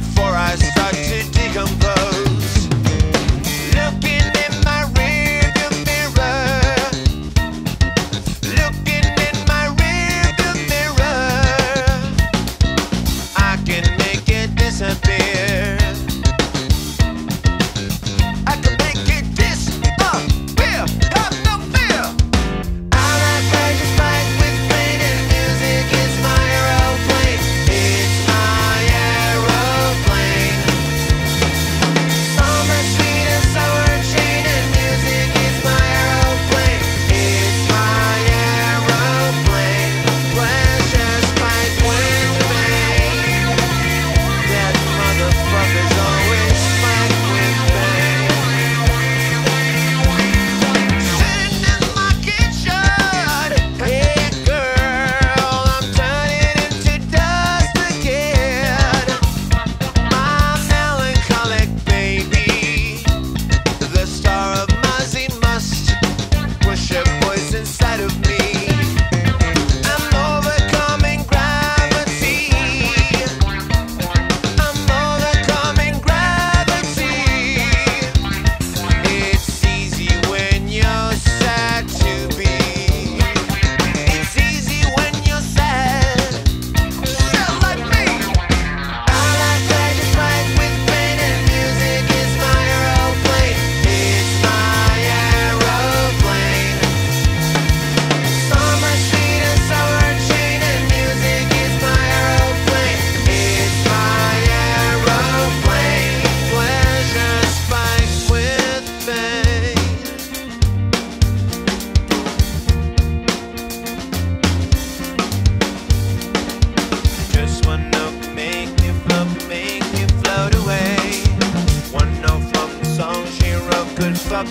before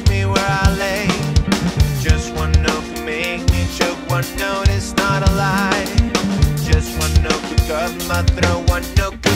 me where I lay. Just one note could make me choke. One note is not a lie. Just one note could cut my throat. One note.